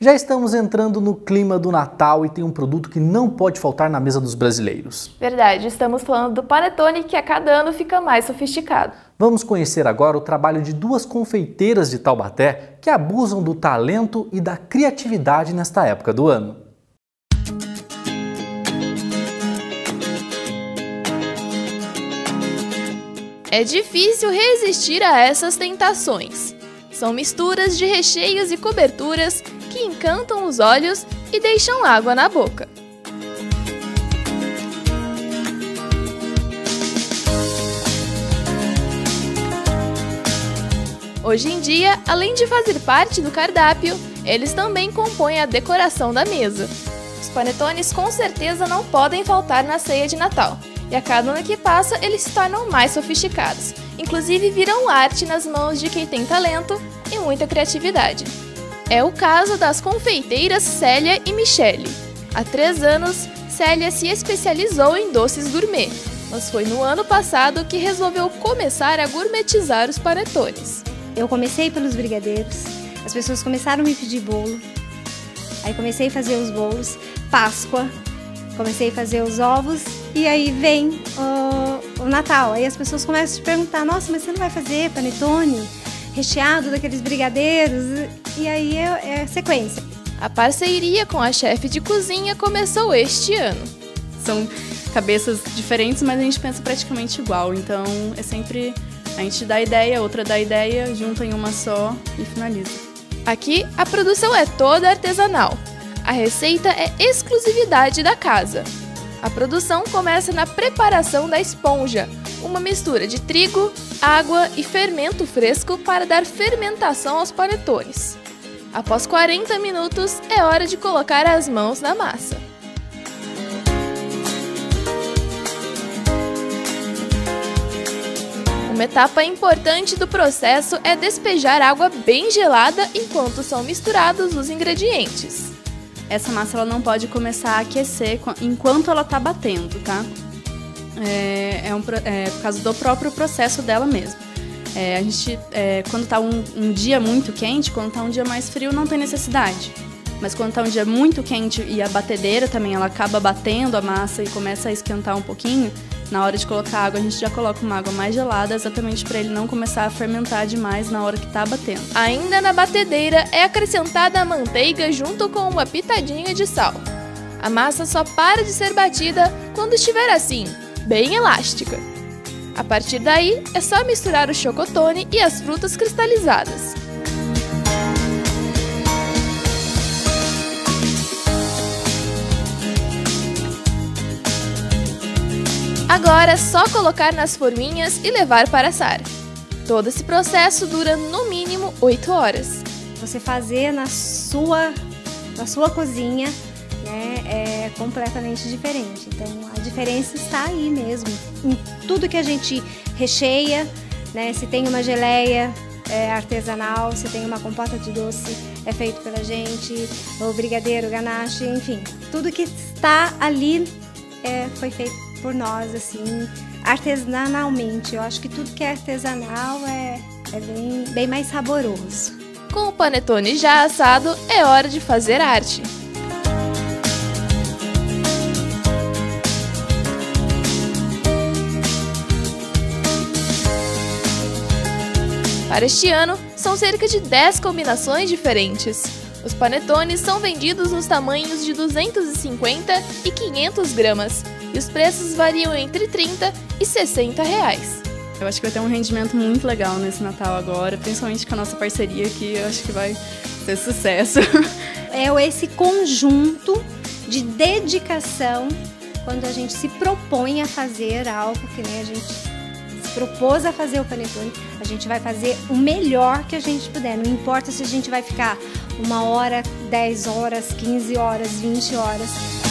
Já estamos entrando no clima do Natal e tem um produto que não pode faltar na mesa dos brasileiros. Verdade, estamos falando do panetone que a cada ano fica mais sofisticado. Vamos conhecer agora o trabalho de duas confeiteiras de Taubaté que abusam do talento e da criatividade nesta época do ano. É difícil resistir a essas tentações. São misturas de recheios e coberturas que encantam os olhos e deixam água na boca. Hoje em dia, além de fazer parte do cardápio, eles também compõem a decoração da mesa. Os panetones com certeza não podem faltar na ceia de Natal, e a cada ano que passa eles se tornam mais sofisticados, inclusive viram arte nas mãos de quem tem talento e muita criatividade. É o caso das confeiteiras Célia e Michele. Há três anos, Célia se especializou em doces gourmet, mas foi no ano passado que resolveu começar a gourmetizar os panetones. Eu comecei pelos brigadeiros, as pessoas começaram a me pedir bolo, aí comecei a fazer os bolos, Páscoa, comecei a fazer os ovos e aí vem o, o Natal. Aí as pessoas começam a te perguntar: nossa, mas você não vai fazer panetone? recheado daqueles brigadeiros, e aí é, é sequência. A parceria com a chefe de cozinha começou este ano. São cabeças diferentes, mas a gente pensa praticamente igual, então é sempre a gente dá ideia, outra dá ideia, junta em uma só e finaliza. Aqui a produção é toda artesanal. A receita é exclusividade da casa. A produção começa na preparação da esponja, uma mistura de trigo, água e fermento fresco para dar fermentação aos panetones. Após 40 minutos, é hora de colocar as mãos na massa. Uma etapa importante do processo é despejar água bem gelada enquanto são misturados os ingredientes. Essa massa ela não pode começar a aquecer enquanto ela está batendo, tá? é, é, um, é por causa do próprio processo dela mesmo. É, a gente, é, quando está um, um, dia muito quente, quando está um dia mais frio, não tem necessidade. Mas quando está um dia muito quente e a batedeira também, ela acaba batendo a massa e começa a esquentar um pouquinho, na hora de colocar água, a gente já coloca uma água mais gelada, exatamente para ele não começar a fermentar demais na hora que está batendo. Ainda na batedeira é acrescentada a manteiga junto com uma pitadinha de sal. A massa só para de ser batida quando estiver assim, bem elástica. A partir daí, é só misturar o chocotone e as frutas cristalizadas. Agora é só colocar nas forminhas e levar para assar. Todo esse processo dura no mínimo 8 horas. Você fazer na sua, na sua cozinha né, é completamente diferente. Então a diferença está aí mesmo, em tudo que a gente recheia, né, se tem uma geleia é artesanal, se tem uma compota de doce é feito pela gente, o brigadeiro, o ganache, enfim, tudo que está ali é, foi feito por nós, assim, artesanalmente. Eu acho que tudo que é artesanal é, é bem, bem mais saboroso. Com o panetone já assado, é hora de fazer arte. Para este ano, são cerca de 10 combinações diferentes. Os panetones são vendidos nos tamanhos de 250 e 500 gramas, e os preços variam entre 30 e 60 reais. Eu acho que vai ter um rendimento muito legal nesse Natal agora, principalmente com a nossa parceria aqui, eu acho que vai ser sucesso. É esse conjunto de dedicação quando a gente se propõe a fazer algo que nem a gente propôs a fazer o panetone, a gente vai fazer o melhor que a gente puder. Não importa se a gente vai ficar uma hora, 10 horas, 15 horas, 20 horas.